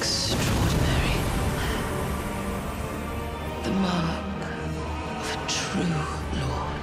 extraordinary. The mark of a true lord.